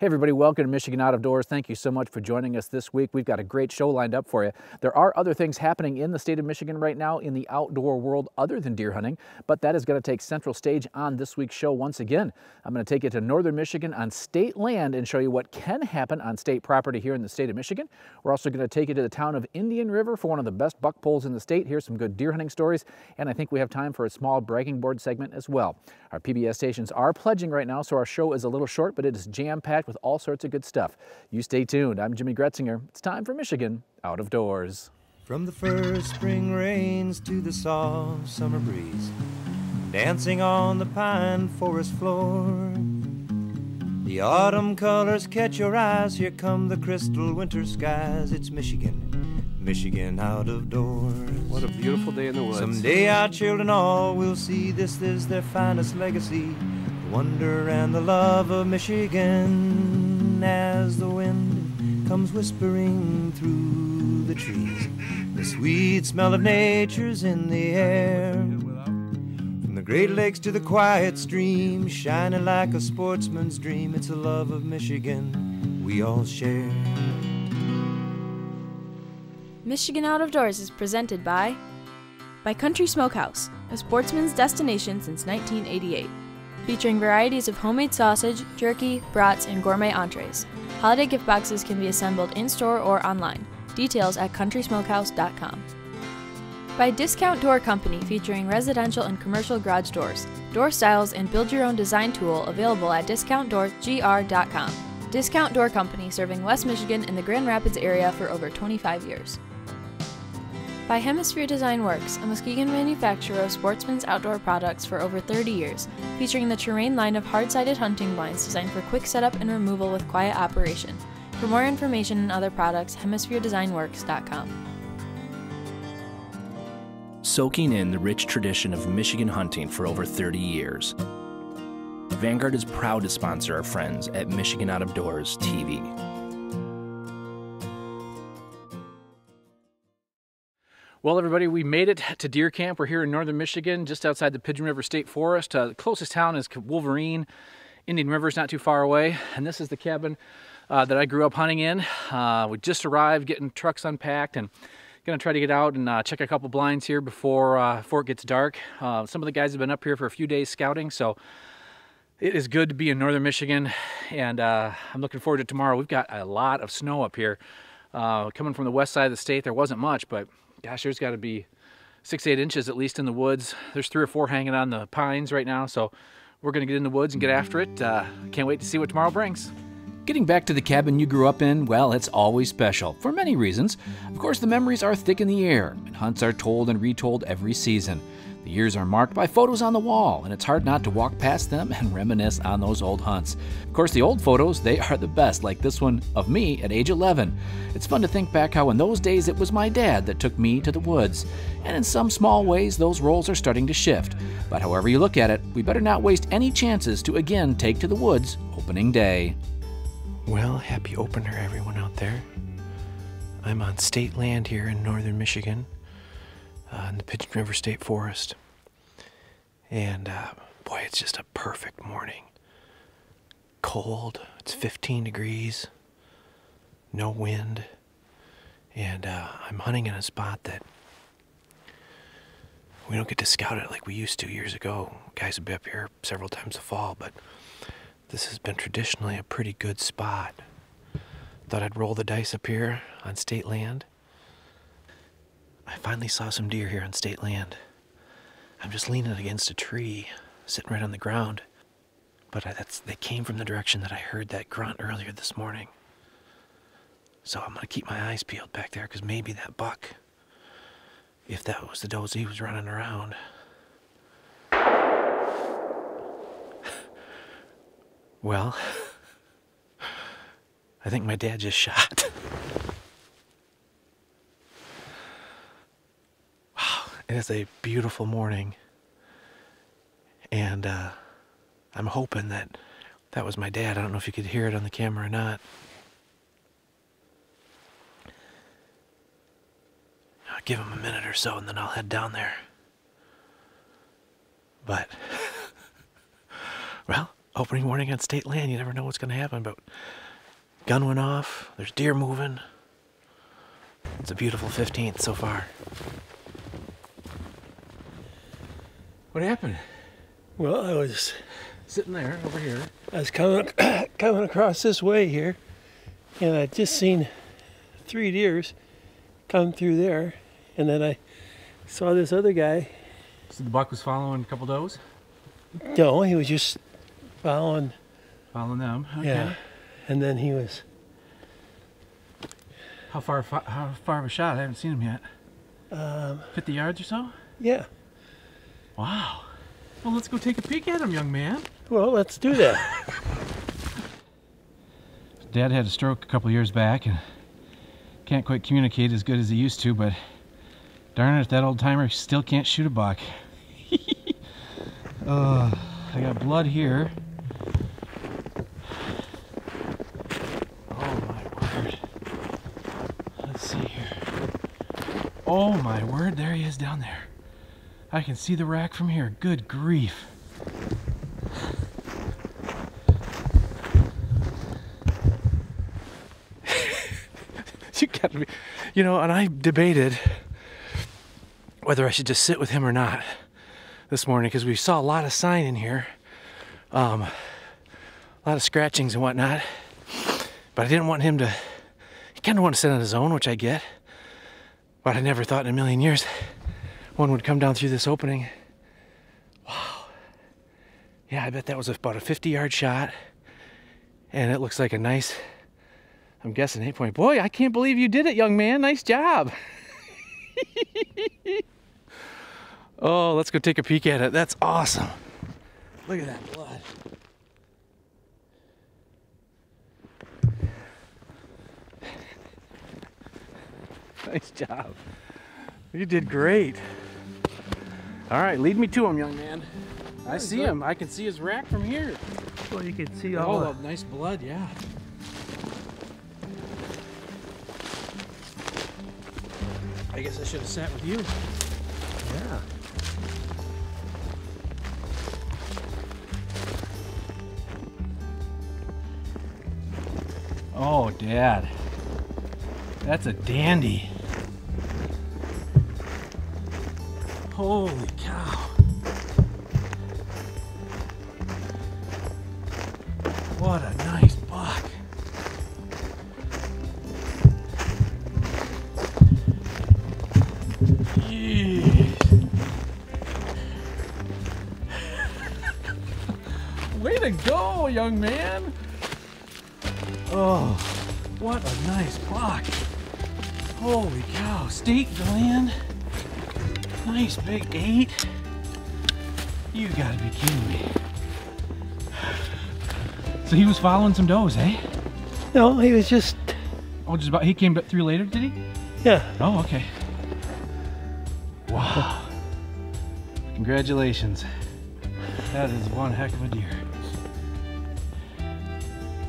Hey everybody, welcome to Michigan Out of Doors. Thank you so much for joining us this week. We've got a great show lined up for you. There are other things happening in the state of Michigan right now in the outdoor world other than deer hunting, but that is going to take central stage on this week's show once again. I'm going to take you to northern Michigan on state land and show you what can happen on state property here in the state of Michigan. We're also going to take you to the town of Indian River for one of the best buck poles in the state. Here's some good deer hunting stories, and I think we have time for a small bragging board segment as well. Our PBS stations are pledging right now, so our show is a little short, but it is jam-packed with all sorts of good stuff. You stay tuned. I'm Jimmy Gretzinger. It's time for Michigan Out of Doors. From the first spring rains to the soft summer breeze, dancing on the pine forest floor. The autumn colors catch your eyes, here come the crystal winter skies. It's Michigan, Michigan out of doors. What a beautiful day in the woods. Someday our children all will see this is their finest legacy. The wonder and the love of Michigan as the wind comes whispering through the trees. The sweet smell of nature's in the air. From the Great Lakes to the quiet stream, shining like a sportsman's dream. It's a love of Michigan we all share. Michigan Out of Doors is presented by by Country Smokehouse, a sportsman's destination since 1988, featuring varieties of homemade sausage, jerky, brats, and gourmet entrees. Holiday gift boxes can be assembled in-store or online. Details at countrysmokehouse.com. By Discount Door Company, featuring residential and commercial garage doors, door styles, and build-your-own design tool available at discountdoorsgr.com. Discount Door Company, serving West Michigan and the Grand Rapids area for over 25 years. By Hemisphere Design Works, a Muskegon manufacturer of sportsman's outdoor products for over 30 years, featuring the Terrain line of hard-sided hunting blinds designed for quick setup and removal with quiet operation. For more information and other products, hemispheredesignworks.com. Soaking in the rich tradition of Michigan hunting for over 30 years. Vanguard is proud to sponsor our friends at Michigan Out of Doors TV. Well, everybody, we made it to deer camp. We're here in northern Michigan, just outside the Pigeon River State Forest. Uh, the closest town is Wolverine. Indian River is not too far away. And this is the cabin uh, that I grew up hunting in. Uh, we just arrived, getting trucks unpacked, and gonna try to get out and uh, check a couple blinds here before, uh, before it gets dark. Uh, some of the guys have been up here for a few days scouting, so it is good to be in northern Michigan, and I'm looking forward to tomorrow. We've got a lot of snow up here. coming from the west side of the state, there wasn't much, but gosh, there's got to be six, eight inches at least in the woods. There's three or four hanging on the pines right now, so we're going to get in the woods and get after it. Uh, can't wait to see what tomorrow brings. Getting back to the cabin you grew up in, well, it's always special, for many reasons. Of course, the memories are thick in the air, and hunts are told and retold every season. The years are marked by photos on the wall, and it's hard not to walk past them and reminisce on those old hunts. Of course, the old photos, they are the best, like this one of me at age 11. It's fun to think back how in those days it was my dad that took me to the woods. And in some small ways, those roles are starting to shift. But however you look at it, we better not waste any chances to again take to the woods opening day. Well, happy opener, everyone out there. I'm on state land here in northern Michigan uh, in the Pigeon River State Forest. And uh, boy, it's just a perfect morning. Cold, it's 15 degrees, no wind, and uh, I'm hunting in a spot that we don't get to scout it like we used to years ago. Guys would be up here several times a fall, but this has been traditionally a pretty good spot. Thought I'd roll the dice up here on state land. I finally saw some deer here on state land. I'm just leaning against a tree, sitting right on the ground. But I, that's they came from the direction that I heard that grunt earlier this morning. So I'm gonna keep my eyes peeled back there, because maybe that buck, if that was the doe he was running around. well, I think my dad just shot. It is a beautiful morning. And uh, I'm hoping that that was my dad. I don't know if you could hear it on the camera or not. I'll give him a minute or so and then I'll head down there. But, well, opening morning on state land. You never know what's going to happen, but gun went off. There's deer moving. It's a beautiful 15th so far. What happened? Well, I was Sitting there over here. I was coming coming across this way here, and I just seen three deers come through there, and then I saw this other guy. So the buck was following a couple does? No, he was just following. Following them. Okay. Yeah, and then he was. How far how far of a shot? I haven't seen him yet. Um, 50 yards or so? yeah. Wow. Well, let's go take a peek at him, young man. Well, let's do that. Dad had a stroke a couple years back and can't quite communicate as good as he used to, but darn it, that old timer still can't shoot a buck. uh, I got blood here. Oh my word. Let's see here. Oh my word, there he is down there. I can see the rack from here. Good grief. you got be, you know, and I debated whether I should just sit with him or not this morning because we saw a lot of sign in here, um, a lot of scratchings and whatnot. But I didn't want him to. He kind of wanted to sit on his own, which I get. But I never thought in a million years one would come down through this opening. Wow. Yeah, I bet that was about a 50 yard shot. And it looks like a nice, I'm guessing eight point. Boy, I can't believe you did it, young man. Nice job. oh, let's go take a peek at it. That's awesome. Look at that blood. nice job. You did great. All right, lead me to him, young man. I see him. I can see his rack from here. well, you can see oh, all. Oh, the- nice blood, yeah. I guess I should have sat with you. yeah. Oh, Dad. That's a dandy. Holy cow. What a nice buck. Way to go, young man. Oh, what a nice buck. Holy cow, state land. Nice big eight. You gotta be kidding me. So he was following some does, eh? No, he was just. Oh, just about, he came through later, did he? Yeah. Oh, okay. Wow. Congratulations. That is one heck of a deer.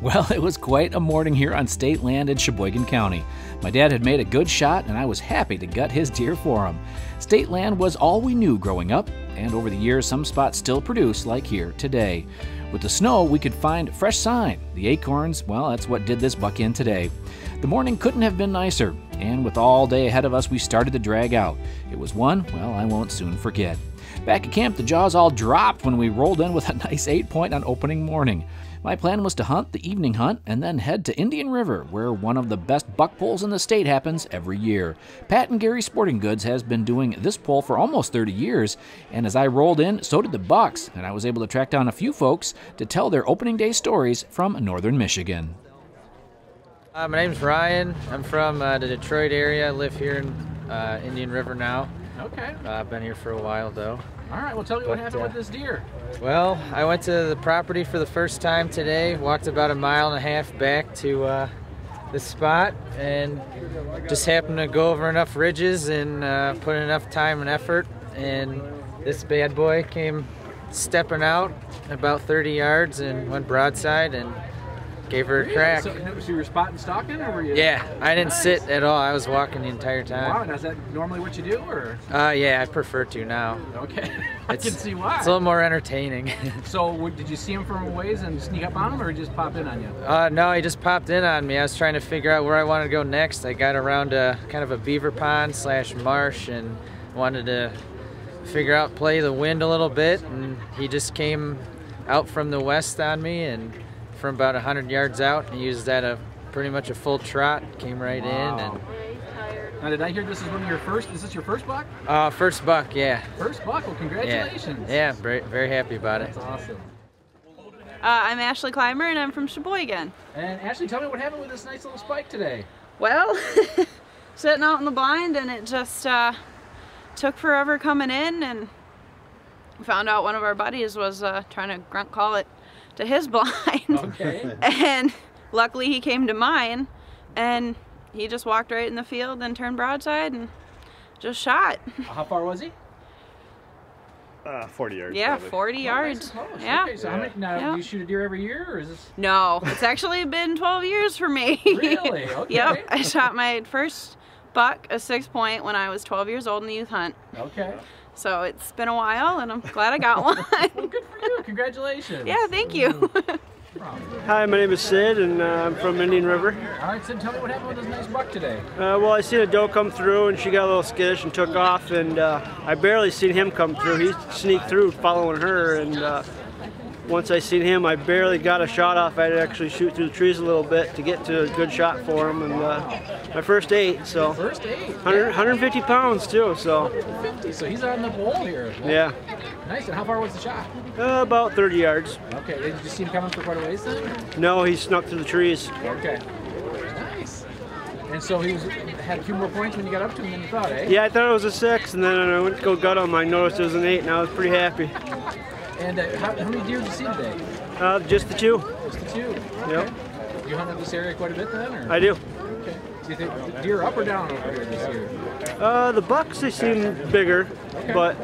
Well, it was quite a morning here on state land in Cheboygan County. My dad had made a good shot, and I was happy to gut his deer for him. State land was all we knew growing up, and over the years, some spots still produce, like here today. With the snow, we could find fresh sign. The acorns, well, that's what did this buck in today. The morning couldn't have been nicer, and with all day ahead of us, we started to drag out. It was one, well, I won't soon forget. Back at camp, the jaws all dropped when we rolled in with a nice eight point on opening morning. My plan was to hunt the evening hunt and then head to Indian River, where one of the best buck poles in the state happens every year. Pat and Gary Sporting Goods has been doing this pole for almost 30 years, and as I rolled in, so did the Bucks, and I was able to track down a few folks to tell their opening day stories from northern Michigan. Uh, my name's Ryan. I'm from uh, the Detroit area. I live here in uh, Indian River now. Okay. Uh, I've been here for a while though. All right. Well, tell me what But, happened uh, with this deer. Well, I went to the property for the first time today. Walked about a mile and a half back to uh, this spot, and just happened to go over enough ridges and uh, put enough time and effort, and this bad boy came stepping out about 30 yards and went broadside and gave her a crack. So, so you were spotting stalking, or were you? Yeah, I didn't sit at all. I was walking the entire time. Wow, now is that normally what you do, or? Uh, yeah, I prefer to now. Okay, I can see why. It's a little more entertaining. So, what, did you see him from a ways and sneak up on him, or he just pop in on you? Uh, no, he just popped in on me. I was trying to figure out where I wanted to go next. I got around a kind of a beaver pond slash marsh and wanted to figure out play the wind a little bit. And he just came out from the west on me and from about 100 yards out. He used that a pretty much a full trot. Came right in and Now, did I hear this is one of your first? Is this your first buck? uh, first buck. Yeah, First buck. Well, congratulations. yeah. Very very happy about it. That's awesome. Uh, I'm Ashley Clymer and I'm from Cheboygan. And Ashley, tell me what happened with this nice little spike today. Well, sitting out in the blind and it just uh, took forever coming in and found out one of our buddies was uh, trying to grunt call it to his blind. Okay. and luckily he came to mine and he just walked right in the field and turned broadside and just shot. How far was he? Uh, 40 yards. Yeah, probably. 40 Oh, yards. nice close. Yeah. Okay, so how many? Now, Yeah. do you shoot a deer every year, or is this? No, it's actually been 12 years for me. Really? Okay. yep. I shot my first buck, a six point, when I was 12 years old in the youth hunt. Okay. So it's been a while and I'm glad I got one. Well, good for you. Congratulations. yeah, thank you. Hi, my name is Sid, and uh, I'm from Indian River. All right, Sid, tell me what happened with this nice buck today. Uh, well, I seen a doe come through, and she got a little skittish and took off, and uh, I barely seen him come through. He sneaked through following her, and uh, once I seen him, I barely got a shot off. I had to actually shoot through the trees a little bit to get to a good shot for him, and uh, my first eight, so First eight. 100, 150 pounds too, so 50. So he's on the bowl here. yeah, Nice. And how far was the shot? uh, about 30 yards. Okay. Did you see him coming for quite a ways then? No, he snuck through the trees. Okay. Nice. And so he was had a few more points when you got up to him than you thought, eh? Yeah, I thought it was a six, and then I went to go gut him. I noticed it was an eight, and I was pretty happy. And uh, how, how many deer did you see today? Uh, just the two. Just the two. Yep, You hunt up this area quite a bit then, or? I do. Okay. Do you think deer up or down over here this year? Uh, the bucks they seem bigger, but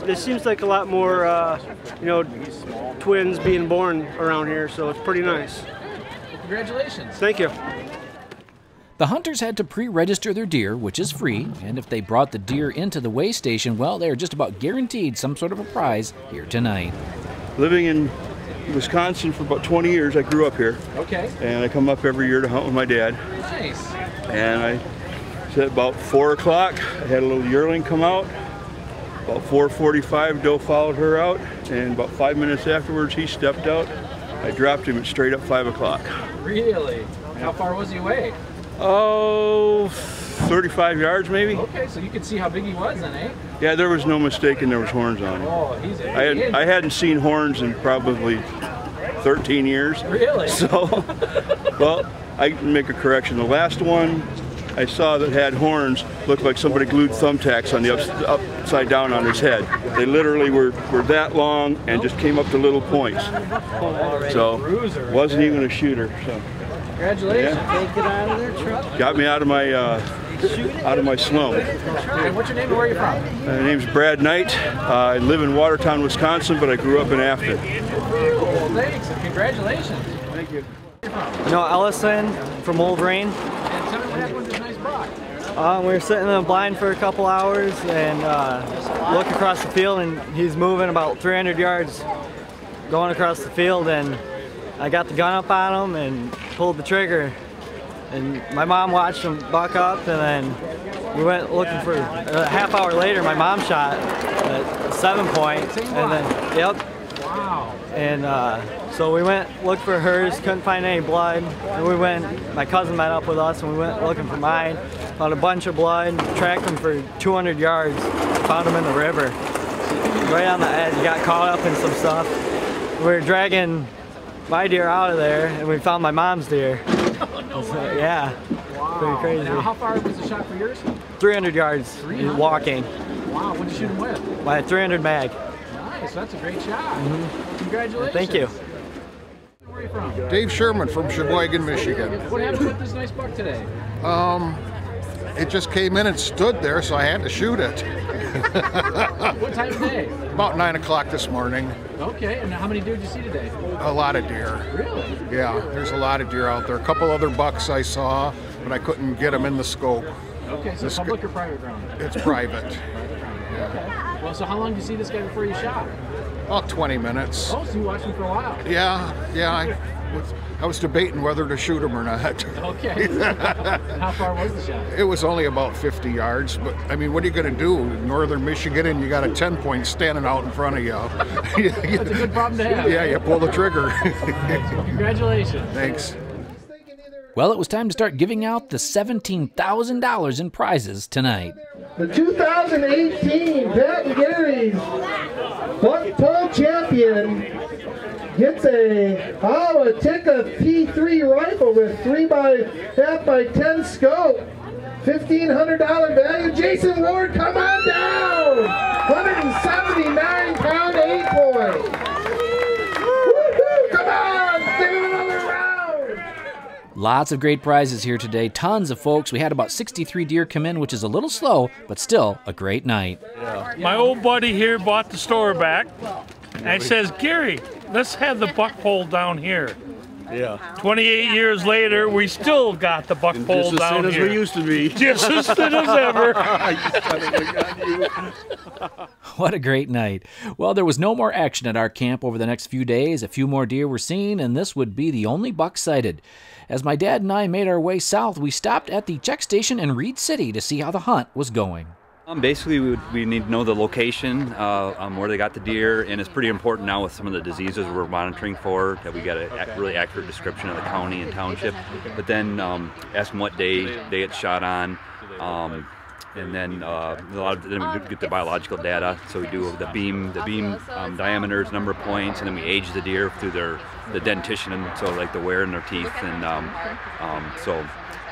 there seems like a lot more, uh, you know, twins being born around here, so it's pretty nice. Well, congratulations. Thank you. The hunters had to pre register their deer, which is free, and if they brought the deer into the weigh station, well, they're just about guaranteed some sort of a prize here tonight. living in Wisconsin for about 20 years. I grew up here, Okay. and I come up every year to hunt with my dad. Nice. And I said about four o'clock, I had a little yearling come out. About 4:45, Doe followed her out, and about five minutes afterwards, he stepped out. I dropped him at straight up five o'clock. Really? How far was he away? Oh, 35 yards maybe. Okay, so you could see how big he was then, eh? Yeah, there was no mistaking there was horns on him. Oh, he's a I had I hadn't seen horns in probably 13 years. Really? So, well, I can make a correction. The last one I saw that had horns looked like somebody glued thumbtacks on the ups, upside down on his head. They literally were, were that long and just came up to little points. So, wasn't even a shooter. So, Congratulations. yeah, got me out of my uh, out of my slump. And what's your name and where are you from? My name's Brad Knight. Uh, I live in Watertown, Wisconsin, but I grew up in Afton. Well, thanks. and Congratulations. Thank you. No, Ellison from Wolverine. And tell me what happened with this nice buck. Um, we were sitting in the blind for a couple hours and uh, look across the field, and he's moving about 300 yards going across the field. And I got the gun up on him and pulled the trigger. And my mom watched him buck up, and then we went looking for a half hour later. My mom shot at seven point, and then yep, Wow. and uh, so we went looked for hers, couldn't find any blood. And we went, my cousin met up with us and we went looking for mine. Found a bunch of blood, tracked him for 200 yards, found him in the river. Right on the edge, got caught up in some stuff. We were dragging my deer out of there and we found my mom's deer. So, yeah, pretty crazy. Now, how far was the shot for yours? 300 yards 300? walking Wow, what did you shoot him with? by a 300 mag. Nice, that's a great shot. Congratulations. Thank you. Where are you from? Dave Sherman from Cheboygan, Michigan. What happened with this nice buck today? Um, it just came in and stood there, so I had to shoot it. What time of day? About 9 o'clock this morning. Okay, and how many deer did you see today? A lot of deer. Really? Yeah, there's a lot of deer out there. A couple other bucks I saw, but I couldn't get them in the scope. Okay, so This public or private ground? It's private. Okay. Well, so how long did you see this guy before you shot? About 20 minutes. Oh, so you watched him for a while. Yeah, yeah. I was, I was debating whether to shoot him or not. Okay. how far was the shot? It was only about 50 yards, but I mean, what are you going to do? Northern Michigan, and you got a 10 point standing out in front of you. That's a good problem to have. Yeah, you pull the trigger. Congratulations. Thanks. Well, it was time to start giving out the $17,000 in prizes tonight. The 2018 Pat Gary's Buck Pole Champion gets a oh a Tikka T3 rifle with three by half by ten scope. Fifteen hundred dollar value. Jason Ward, come on down. 179 pound eight point. Woo-hoo, Come on, give another round. Lots of great prizes here today. Tons of folks. We had about 63 deer come in, which is a little slow, but still a great night. My old buddy here bought the store back and says, Gary, let's have the buck pole down here. Yeah. 28 years later, we still got the buck pole Just as down thin as we used to be. Just as thin as ever. What a great night. Well, there was no more action at our camp over the next few days. A few more deer were seen, and this would be the only buck sighted. As my dad and I made our way south, we stopped at the check station in Reed City to see how the hunt was going. Um, basically, we, would, we need to know the location, uh, um, where they got the deer, and it's pretty important now with some of the diseases we're monitoring for that we get a ac- really accurate description of the county and township. But then um, ask them what day they get shot on, um, and then uh, a lot of then we get the biological data. So we do the beam, the beam um, diameters, number of points, and then we age the deer through their the dentition, and so like the wear in their teeth, and um, so.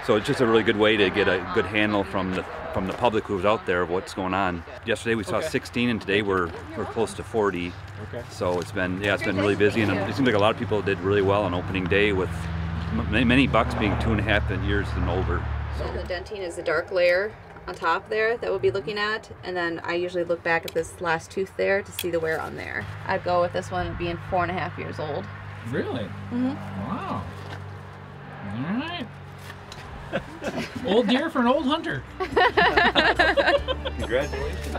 So it's just a really good way to get a good handle from the from the public who's out there of what's going on. Yesterday we saw Okay. 16, and today we're we're close to 40. Okay. So it's been yeah, it's been really busy, and it seems like a lot of people did really well on opening day with many, many bucks being two and a half years and older. So the dentine is the dark layer on top there that we'll be looking at, and then I usually look back at this last tooth there to see the wear on there. I'd go with this one being four and a half years old. Really? Mm-hmm. Wow. All right. old deer for an old hunter. Congratulations.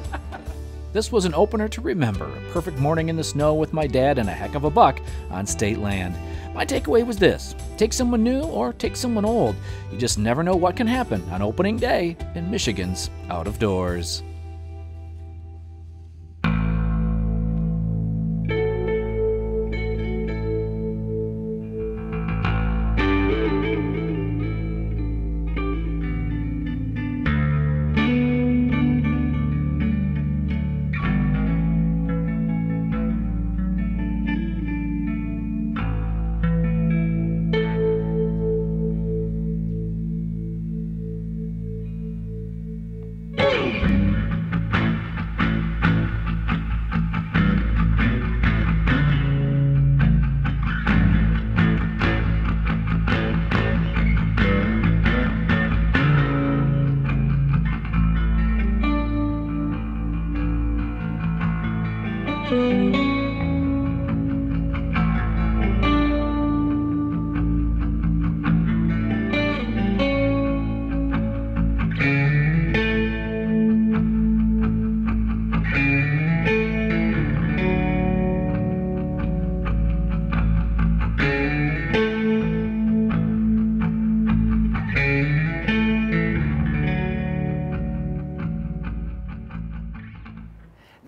This was an opener to remember. A perfect morning in the snow with my dad and a heck of a buck on state land. My takeaway was this take someone new or take someone old. You just never know what can happen on opening day in Michigan's out of doors.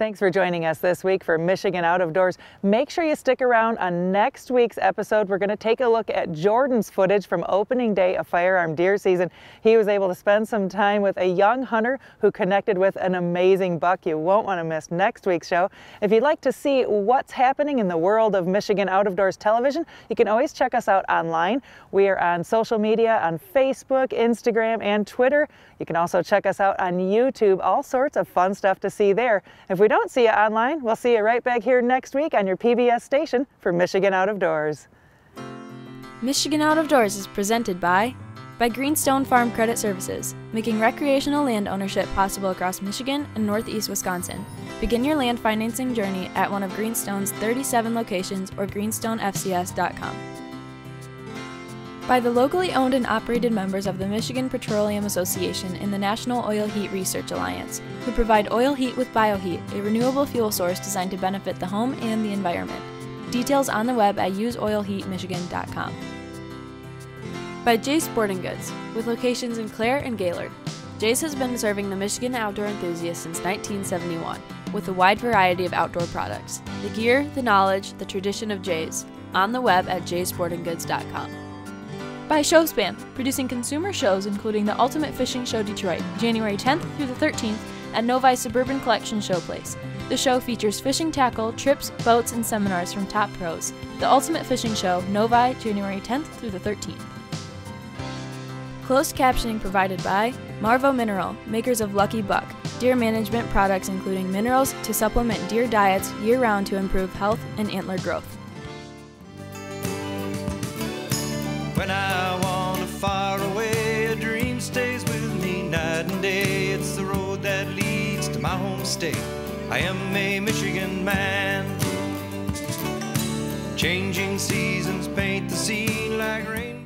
Thanks for joining us this week for Michigan Out of Doors. Make sure you stick around on next week's episode. We're going to take a look at Jordan's footage from opening day of firearm deer season. He was able to spend some time with a young hunter who connected with an amazing buck. You won't want to miss next week's show. If you'd like to see what's happening in the world of Michigan Out of Doors television, you can always check us out online. We are on social media on Facebook, Instagram, and Twitter. You can also check us out on YouTube. All sorts of fun stuff to see there. If we don't see you online, we'll see you right back here next week on your PBS station for Michigan Out of Doors. Michigan Out of Doors is presented by by Greenstone Farm Credit Services, making recreational land ownership possible across Michigan and northeast Wisconsin. Begin your land financing journey at one of Greenstone's 37 locations or greenstonefcs.com. By the locally owned and operated members of the Michigan Petroleum Association and the National Oil Heat Research Alliance, who provide oil heat with bioheat, a renewable fuel source designed to benefit the home and the environment. Details on the web at useoilheatmichigan.com. By Jay's Sporting Goods, with locations in Clare and Gaylord. Jay's has been serving the Michigan outdoor enthusiast since 1971 with a wide variety of outdoor products. The gear, the knowledge, the tradition of Jay's. On the web at jaysportinggoods.com. By Showspan, producing consumer shows including the Ultimate Fishing Show Detroit, January 10th through the 13th at Novi Suburban Collection Showplace. The show features fishing tackle, trips, boats, and seminars from top pros. The Ultimate Fishing Show, Novi, January 10th through the 13th. Closed captioning provided by Marvo Mineral, makers of Lucky Buck, deer management products including minerals to supplement deer diets year round to improve health and antler growth. When I wander far away, a dream stays with me night and day. It's the road that leads to my home state. I am a Michigan man. Changing seasons paint the scene like rain.